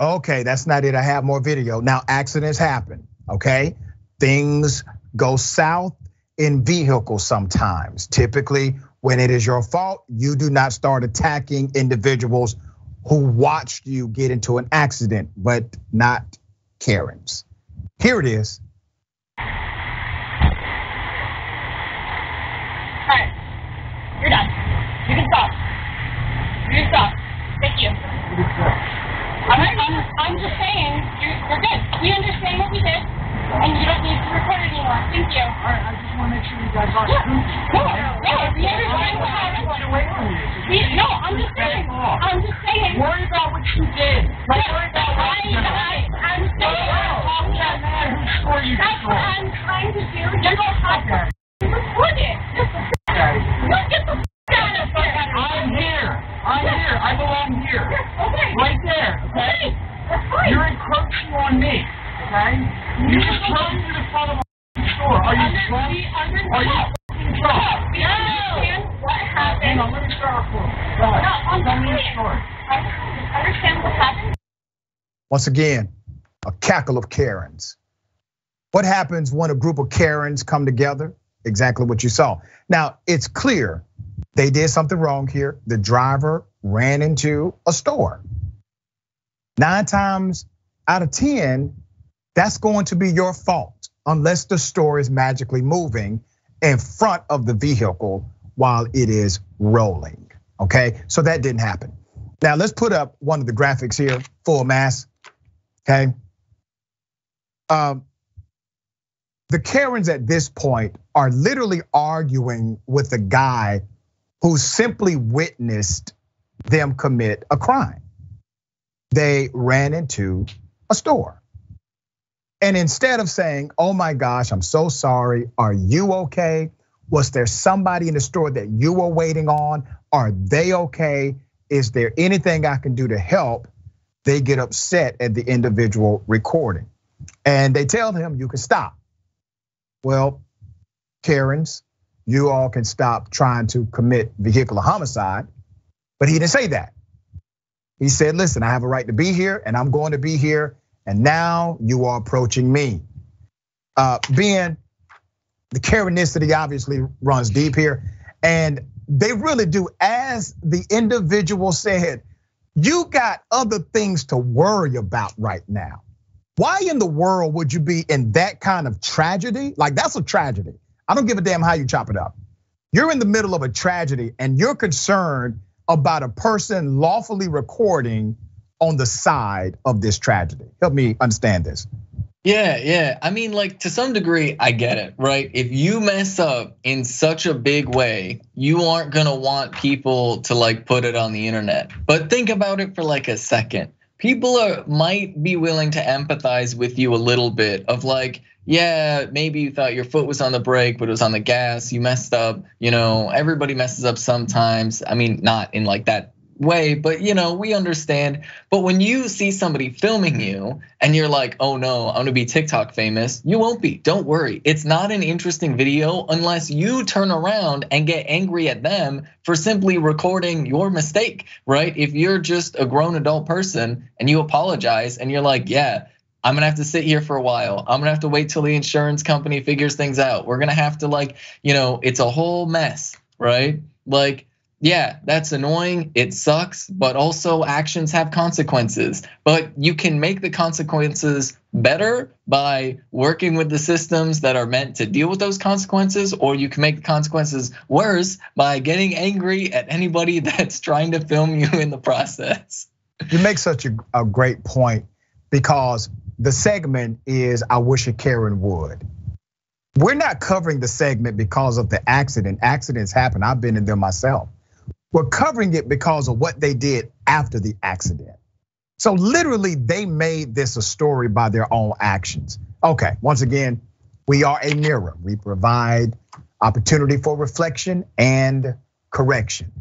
Okay, that's not it. I have more video. Now, accidents happen, okay? Things go south in vehicles sometimes. Typically, when it is your fault, you do not start attacking individuals who watched you get into an accident, but not Karens. Here it is. Alright, you're done. You can stop. You can stop. Thank you. I'm, I'm, I'm just saying, you're, we're good. We understand what we did, and you don't need to record anymore. Thank you. Alright, I just wanna make sure you guys aren't. No, no, we understand what happened. Get away from me. We, no, I'm just saying. I'm just saying. Worry about what you did. Don't worry about what you did. I, I'm saying. Talk to that man whose store you That's what. I'm trying to do. You don't have to record it. Look at the f- out of here. I'm here. I'm here. I belong here. Okay. Right there, okay? Okay. That's fine. You're encroaching on me, okay? You just drove through the front of my store. Are you Under- drunk? Are you f***ing drunk? We understand what Hang happened. on, let me start recording. Go ahead. No, I'm Tell me your story. I understand what happened. Once again, a cackle of Karens. What happens when a group of Karens come together? Exactly what you saw. Now, it's clear they did something wrong here. The driver ran into a store. Nine times out of 10, that's going to be your fault unless the store is magically moving in front of the vehicle while it is rolling. Okay, so that didn't happen. Now let's put up one of the graphics here, full mass. Okay. Um, the Karens at this point are literally arguing with the guy who simply witnessed them commit a crime. They ran into a store. And instead of saying, oh my gosh, I'm so sorry, are you okay? Was there somebody in the store that you were waiting on? Are they okay? Is there anything I can do to help? They get upset at the individual recording. And they tell him, you can stop. Well, Karens, you all can stop trying to commit vehicular homicide. But he didn't say that. He said, listen, I have a right to be here and I'm going to be here. And now you are approaching me. Uh, being the Karenicity obviously runs deep here. And they really do, as the individual said, you got other things to worry about right now. Why in the world would you be in that kind of tragedy? Like, that's a tragedy. I don't give a damn how you chop it up. You're in the middle of a tragedy and you're concerned about a person lawfully recording on the side of this tragedy. Help me understand this. Yeah, yeah. I mean, like to some degree, I get it, right? If you mess up in such a big way, you aren't gonna want people to like put it on the internet. But think about it for like a second. People are might be willing to empathize with you a little bit of like, yeah, maybe you thought your foot was on the brake, but it was on the gas. You messed up. You know, everybody messes up sometimes. I mean, not in like that way, but you know, we understand. But when you see somebody filming mm-hmm. you and you're like, oh no, I'm gonna be TikTok famous, you won't be. Don't worry. It's not an interesting video unless you turn around and get angry at them for simply recording your mistake, right? If you're just a grown adult person and you apologize and you're like, yeah, I'm gonna have to sit here for a while. I'm gonna have to wait till the insurance company figures things out. We're gonna have to like, you know, it's a whole mess, right? Like, yeah, that's annoying. It sucks, but also actions have consequences. But you can make the consequences better by working with the systems that are meant to deal with those consequences, or you can make the consequences worse by getting angry at anybody that's trying to film you in the process. You make such a, a great point because the segment is I wish a Karen would. We're not covering the segment because of the accident. Accidents happen. I've been in them myself. We're covering it because of what they did after the accident. So literally, they made this a story by their own actions. Okay, once again, we are a mirror. We provide opportunity for reflection and correction.